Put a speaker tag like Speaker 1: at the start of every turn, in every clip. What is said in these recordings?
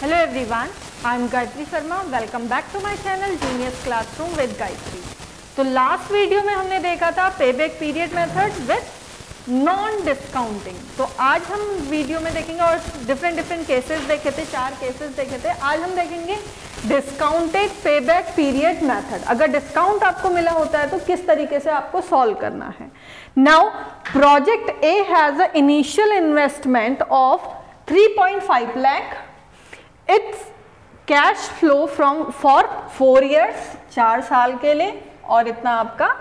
Speaker 1: Hello everyone, I am Gayatri Sharma. Welcome back to my channel Genius Classroom with Gayatri. तो last video में हमने देखा था payback period method with non discounting तो आज हम वीडियो में देखेंगे और डिफरेंट डिफरेंट केसेस देखे थे चार केसेस देखे थे। आज हम देखेंगे डिस्काउंटेड पेबैक पीरियड मेथड अगर डिस्काउंट आपको मिला होता है तो किस तरीके से आपको सॉल्व करना है? Now project A has a initial investment of 3.5 lakh its cash flow from for four years चार साल के लिए, और इतना आपका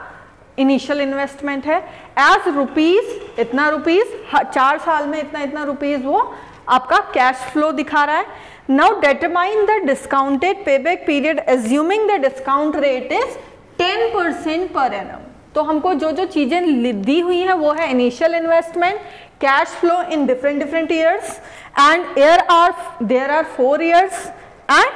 Speaker 1: इनिशियल इन्वेस्टमेंट है। एज रुपीज़ इतना रुपीज़ चार साल में इतना इतना रुपीज़ वो आपका कैश फ्लो दिखा रहा है। Now determine the discounted payback period assuming the discount rate is 10 percent per annum तो हमको जो जो चीज़ें दी हुई हैं, वो है initial investment cash flow in different different years and year are there are four years and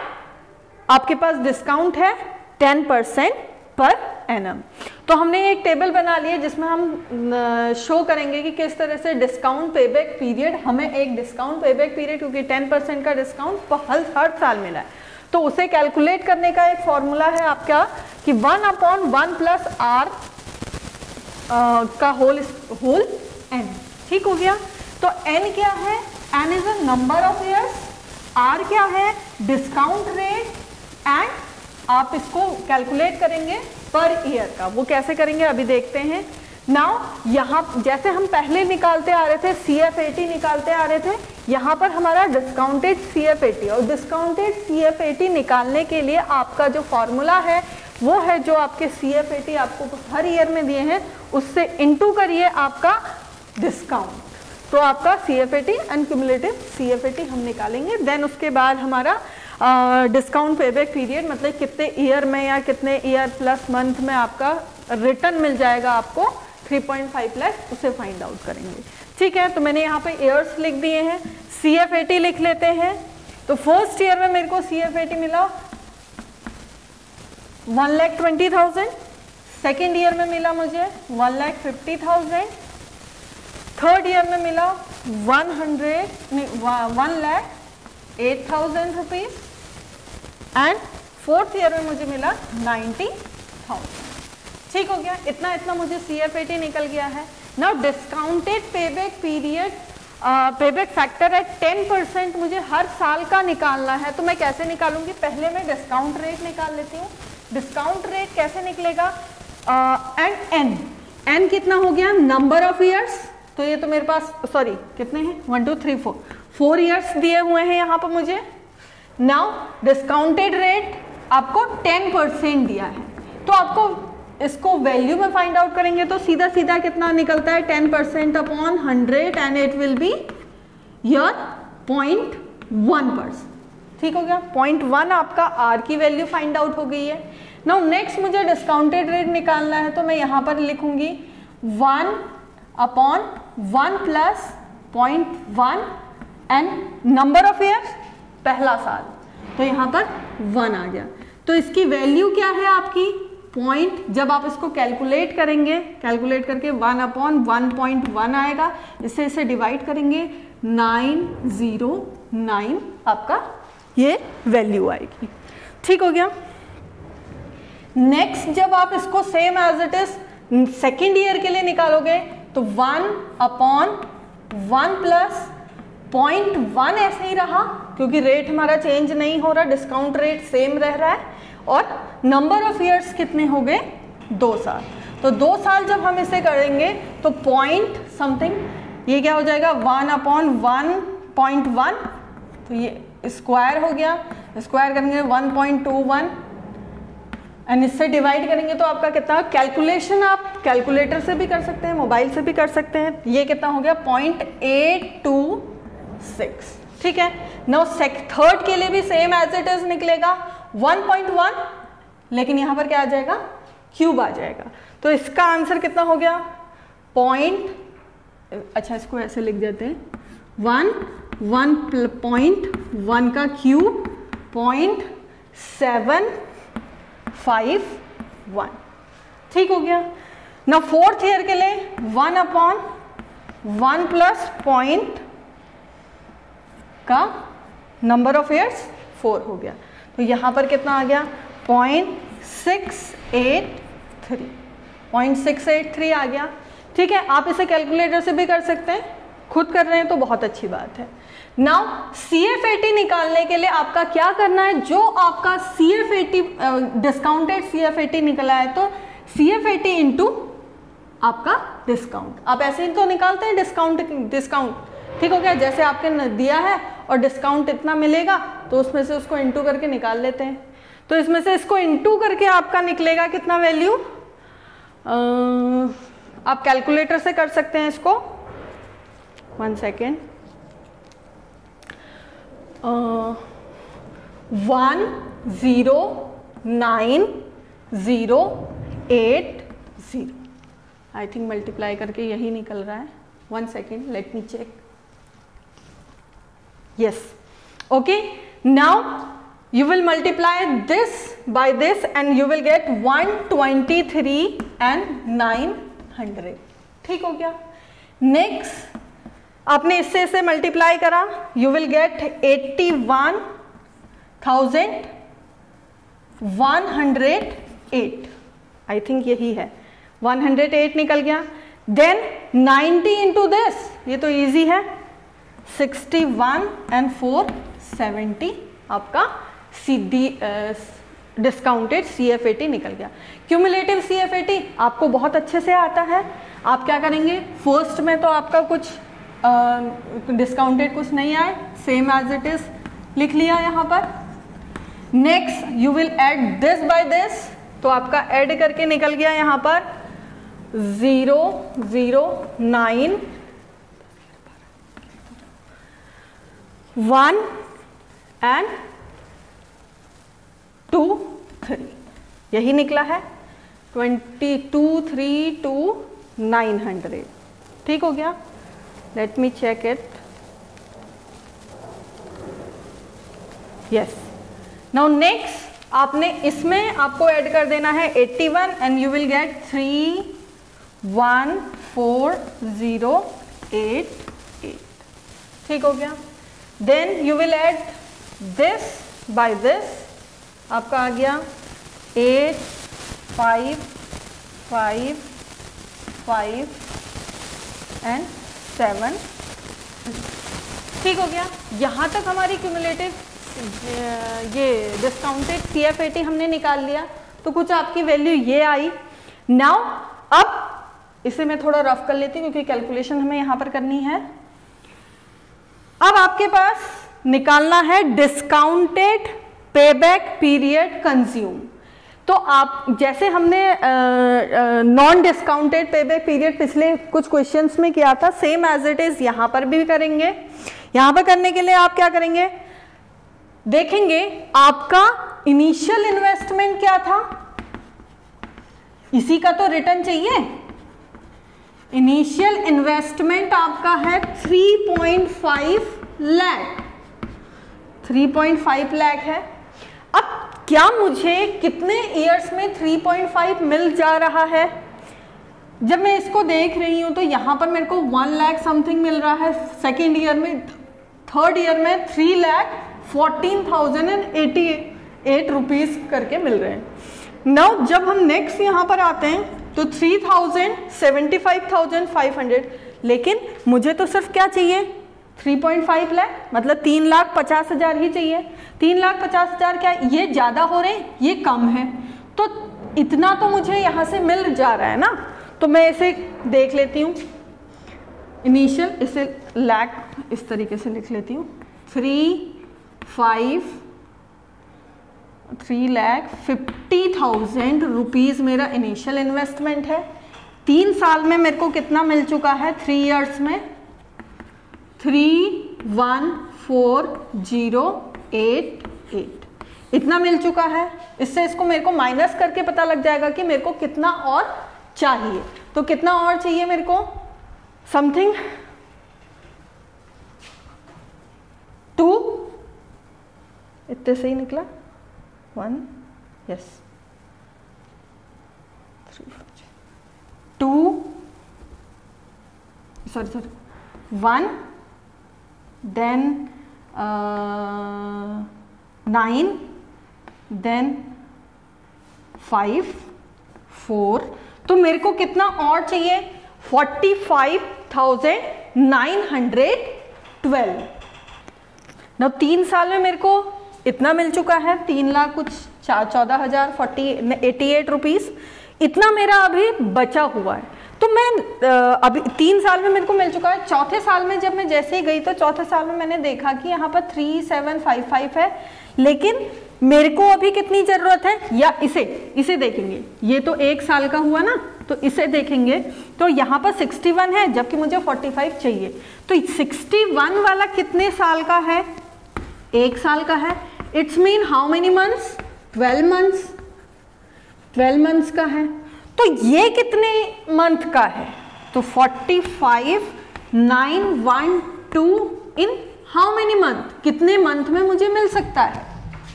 Speaker 1: आपके पास डिस्काउंट है 10 परसेंट पर एनम तो हमने एक टेबल बना ली है जिसमें हम शो करेंगे कि किस तरह से डिस्काउंट पेबैक पीरियड हमें एक डिस्काउंट पेबैक पीरियड क्योंकि 10 परसेंट का डिस्काउंट हर हर साल मिला है। तो उसे कैलकुलेट करने का एक फॉर्मूला है आपका कि one upon one plus r का होल होल एन ठीक हो गया? तो एन क्या है? N is a number of years r क्या है? डिस्काउंट रेट एंड आप इसको कैलकुलेट करेंगे पर ईयर का। वो कैसे करेंगे? अभी देखते हैं। नाउ यहाँ, जैसे हम पहले निकालते आ रहे थे सी एफ़ ए टी निकालते आ रहे थे, यहाँ पर हमारा discounted C F A T और discounted C F A T निकालने के लिए आपका जो फॉर्मूला है वो है जो आपके सी एफ़ आपको हर ईयर में दिए हैं, उससे इंटू करिए आपका डिस्काउंट तो आपका C F A T and cumulative C F A T हम निकालेंगे देन उसके बाद हमारा डिस्काउंट पेबैक पीरियड मतलब कितने ईयर में या कितने ईयर प्लस मंथ में आपका रिटर्न मिल जाएगा आपको 3.5 लाख उसे फाइंड आउट करेंगे. ठीक है तो मैंने यहाँ पे ईयर्स लिख दिए हैं सी एफ़ ए टी लिख लेते हैं तो फ़र्स्ट ईयर में मेरे को सी एफ़ ए टी मिला one lakh twenty thousand second year में मिला मुझे one lakh fifty thousand third year में मिला one hundred one lakh eight thousand rupees and fourth year में मुझे मिला नाइन्टी थाउज़ेंड ठीक हो गया? इतना इतना मुझे सी एफ़ ए टी निकल गया है। Now discounted payback period payback factor है टेन परसेंट मुझे हर साल का निकालना है। तो मैं कैसे निकालूँगी? पहले मैं डिस्काउंट रेट निकाल लेती हूँ। डिस्काउंट रेट कैसे निकलेगा? एंड एन एन कितना हो गया? नंबर ऑफ़ ईयर्स तो ये तो मेरे पास सॉरी कितने हैं? One two three four four years दिए हुए हैं यहाँ पर मुझे. नाउ डिस्काउंटेड रेट आपको टेन परसेंट दिया है. तो आपको इसको वैल्यू में फाइंड आउट करेंगे तो सीधा सीधा कितना निकलता है? Ten percent upon hundred and it will be your point one percent ठीक हो गया? पॉइंट वन आपका आर की वैल्यू फाइंड आउट हो गई है। नाउ नेक्स्ट मुझे डिस्काउंटेड रेट निकालना है तो मैं यहाँ पर लिखूँगी one upon one plus point one and number of year पहला साल। तो यहाँ पर वन आ गया। तो इसकी वैल्यू क्या है आपकी? पॉइंट जब आप इसको कैलकुलेट करेंगे कैलकुलेट करके one upon one point one आएगा। इससे इसे डिवाइड करेंगे नाइन ज़ीरो नाइन आपका ये वैल्यू आएगी। ठीक हो गया? नेक्स्ट जब आप इसको same as it is second year के लिए निकालोगे तो one upon one plus point one ऐसे ही रहा, क्योंकि रेट हमारा चेंज नहीं हो रहा डिस्काउंट रेट सेम रह रहा है, और नंबर ऑफ़ ईयर्स कितने हो गए? दो साल। तो दो साल जब हम इसे करेंगे तो पॉइंट समथिंग ये क्या हो जाएगा? One upon one point one तो ये स्क्वायर हो गया। स्क्वायर करेंगे one point two one. And इससे डिवाइड करेंगे तो आपका कितना? कैलकुलेशन आप कैलकुलेटर से भी कर सकते हैं मोबाइल से भी कर सकते हैं। ये कितना हो गया? पॉइंट ठीक है? नो थर्ड के लिए भी सेम एज इट इज़ निकलेगा। 1.1 लेकिन यहाँ पर क्या आ जाएगा? क्यूब आ जाएगा। तो इसका आंसर कितना हो गया? पॉइंट अच्छा इसको ऐसे लिख देते हैं। वन वन पॉइंट वन का cube point seven five one ठीक हो गया? ना फोर्थ ईयर के लिए one upon one plus point का नंबर ऑफ़ ईयर्स फोर हो गया। तो यहाँ पर कितना आ गया? Point six eight three point six eight three आ गया। ठीक है? आप इसे कैलकुलेटर से भी कर सकते हैं। खुद कर रहे हैं तो बहुत अच्छी बात है। Now C F A T निकालने के लिए आपका क्या करना है? जो आपका C F A T discounted C F A T निकला है तो C F A T into आपका डिस्काउंट आप ऐसे ही तो निकालते हैं डिस्काउंट डिस्काउंट ठीक हो गया? जैसे आपने दिया है और डिस्काउंट इतना मिलेगा तो उसमें से उसको इंटू करके निकाल लेते हैं. तो इसमें से इसको इंटू करके आपका निकलेगा कितना वैल्यू आप कैलकुलेटर से कर सकते हैं इसको. One second one zero nine zero eight zero. I think multiply करके यही निकल रहा है। One second let me check yes okay now you will multiply this by this and you will get 123 and 900 ठीक हो गया? नेक्स्ट आपने इससे इसे मल्टीप्लाई करा। You will get eighty one thousand one hundred eight I think यही है। One hundred eight निकल गया। देन नाइन्टी इंटू दिस ये तो इजी है। Sixty one and four seventy आपका सीधी discounted C F A T निकल गया। Cumulative C F A T आपको बहुत अच्छे से आता है। आप क्या करेंगे? फ़र्स्ट में तो आपका कुछ डिस्काउंटेड कुछ नहीं आए सेम एज इट इज़ लिख लिया यहाँ पर। Next you will add this by this तो आपका एड करके निकल गया यहाँ पर। Zero zero nine one and two three यही निकला है। Twenty two three two nine hundred ठीक हो गया? Let me check it. Yes. Now next, आपने इसमें आपको ऐड कर देना है 81 and you will get three one four zero eight eight ठीक हो गया? Then you will add this by this आपका आ गया eight five five five and seven. ठीक हो गया। यहाँ तक हमारी क्यूमुलेटिव ये discounted C F A T हमने निकाल लिया। तो कुछ आपकी वैल्यू ये आई। नाउ अब इसे मैं थोड़ा रफ कर लेती हूँ क्योंकि कैलकुलेशन हमें यहाँ पर करनी है। अब आपके पास निकालना है डिस्काउंटेड पेबैक पीरियड कंज्यूम तो आप, जैसे हमने नॉन डिस्काउंटेड पेबैक पीरियड पिछले कुछ क्वेश्चंस में किया था सेम एज इट इज़ यहाँ पर भी करेंगे। यहाँ पर करने के लिए आप क्या करेंगे? देखेंगे, आपका इनिशियल इन्वेस्टमेंट क्या था? इसी का तो रिटर्न चाहिए। इनिशियल इन्वेस्टमेंट आपका है 3.5 लाख 3.5 लाख है। अब क्या मुझे कितने ईयर्स में 3.5 मिल जा रहा है? जब मैं इसको देख रही हूँ तो यहाँ पर मेरे को वन लैख समथिंग मिल रहा है। सेकेंड ईयर में थर्ड ईयर में three lakh fourteen thousand and eighty eight rupees करके मिल रहे हैं। नाउ जब हम नेक्स्ट यहाँ पर आते हैं तो three thousand seventy five thousand five hundred लेकिन मुझे तो सिर्फ़ क्या चाहिए? 3.5 लाख मतलब तीन लाख पचास हज़ार ही चाहिए। तीन लाख पचास हज़ार क्या ये ज़्यादा हो रहे हैं? ये कम है। तो इतना तो मुझे यहाँ से मिल जा रहा है ना? तो मैं इसे देख लेती हूँ। इनिशियल इसे लैक इस तरीके से लिख लेती हूँ। Three five, three lakh fifty thousand rupees मेरा इनिशियल इन्वेस्टमेंट है। तीन साल में मेरे को कितना मिल चुका है? थ्री इयर्स में। Three one four zero eight eight इतना मिल चुका है। इससे इसको मेरे को माइनस करके पता लग जाएगा कि मेरे को कितना और चाहिए। तो कितना और चाहिए मेरे को? समथिंग टू इतने सही निकला। One yes three two sorry sorry one then nine then five four तो मेरे को कितना और चाहिए? Forty five thousand nine hundred twelve न तीन साल में मेरे को इतना मिल चुका है, तीन लाख कुछ चार, चौदह हज़ार फोर्टी एटी एट रुपीज़ इतना मेरा अभी बचा हुआ है। तो मैं अभी तीन साल में मेरे को मिल चुका है। चौथे साल में जब मैं जैसे ही गई तो चौथे साल में मैंने देखा कि यहाँ पर थ्री सेवन फाइव फाइव है। लेकिन मेरे को अभी कितनी ज़रूरत है? या इसे इसे देखेंगे। ये तो एक साल का हुआ ना तो इसे देखेंगे। तो यहाँ पर 61 है, जबकि मुझे 45 चाहिए। तो 61 वाला कितने साल का है? एक साल का है। It's mean how many months 12 months 12 months का है। तो ये कितने मंथ का है? तो 45 9 1 2 इन हाउ मेनी मंथ कितने मंथ में मुझे मिल सकता है?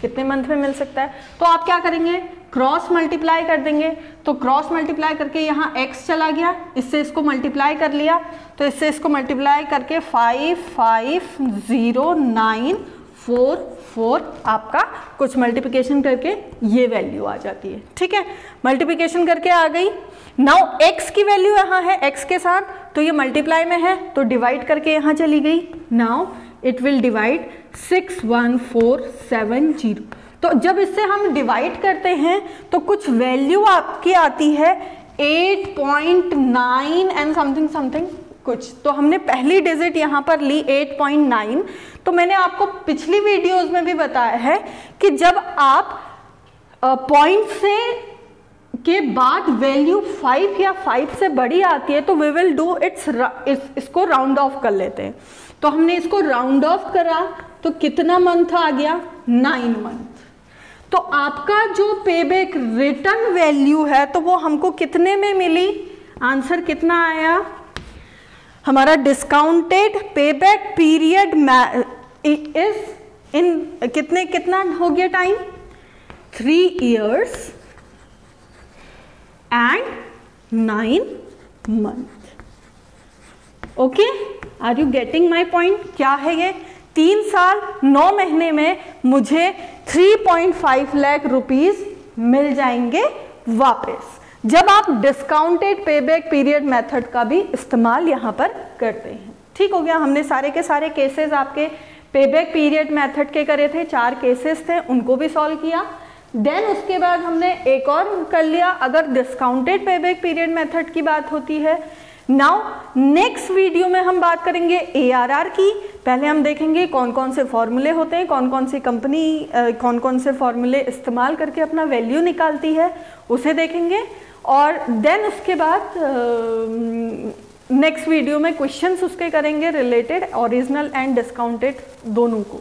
Speaker 1: कितने मंथ में मिल सकता है? तो आप क्या करेंगे? क्रॉस मल्टीप्लाई कर देंगे। तो क्रॉस मल्टीप्लाई करके यहाँ x चला गया। इससे इसको मल्टीप्लाई कर लिया। तो इससे इसको मल्टीप्लाई करके five five zero nine four four आपका कुछ मल्टीप्लिकेशन करके ये वैल्यू आ जाती है। ठीक है? मल्टीप्लिकेशन करके आ गई। नाउ एक्स की वैल्यू यहाँ है एक्स के साथ तो ये मल्टीप्लाई में है तो डिवाइड करके यहाँ चली गई। Now it will divide six one four seven zero तो जब इससे हम डिवाइड करते हैं तो कुछ वैल्यू आपकी आती है 8.9 एंड समथिंग समथिंग कुछ। तो हमने पहली डिजिट यहाँ पर ली 8.9 तो मैंने आपको पिछली वीडियोस में भी बताया है कि जब आप पॉइंट से के बाद वैल्यू फाइव या फाइव से बड़ी आती है तो वी विल डू इट्स इसको राउंड ऑफ़ कर लेते हैं। तो हमने इसको राउंड ऑफ़ करा तो कितना मंथ आ गया? नाइन मंथ तो आपका जो पेबैक रिटर्न वैल्यू है तो वो हमको कितने में मिली? आंसर कितना आया? हमारा discounted payback period is in कितने, कितना हो गया time three years and nine month okay are you getting my point क्या है ये? तीन साल, नौ महीने में मुझे 3.5 लाख रुपीस मिल जाएँगे वापस। जब आप डिस्काउंटेड पेबैक पीरियड मेथड का भी इस्तेमाल यहाँ पर करते हैं। ठीक हो गया? हमने सारे के सारे केसेस आपके पेबैक पीरियड मेथड के करे थे, चार केसेस थे, उनको भी सॉल्व किया। देन उसके बाद हमने एक और कर लिया। अगर डिस्काउंटेड पेबैक पीरियड मेथड की बात होती है नाउ नेक्स्ट वीडियो में हम बात करेंगे एआरआर की। पहले हम देखेंगे कौन कौन से फॉर्मूले होते हैं कौन कौन सी कंपनी कौन कौन से फॉर्मूले इस्तेमाल करके अपना वैल्यू निकालती है, उसे देखेंगे। और देन उसके बाद नेक्स्ट वीडियो में क्वेश्चंस उसके करेंगे रिलेटेड ओरिजिनल एंड डिस्काउंटेड दोनों को।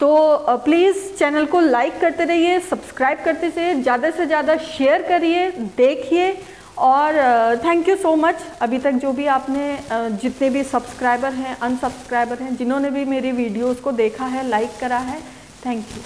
Speaker 1: तो प्लीज़ चैनल को लाइक करते रहिए सब्सक्राइब करते रहिए, ज़्यादा से ज़्यादा शेयर करिए, देखिए और थैंक यू सो मच अभी तक जो भी आपने जितने भी सब्सक्राइबर हैं अनसब्सक्राइबर हैं, जिन्होंने भी मेरी वीडियोस को देखा है लाइक करा है थैंक यू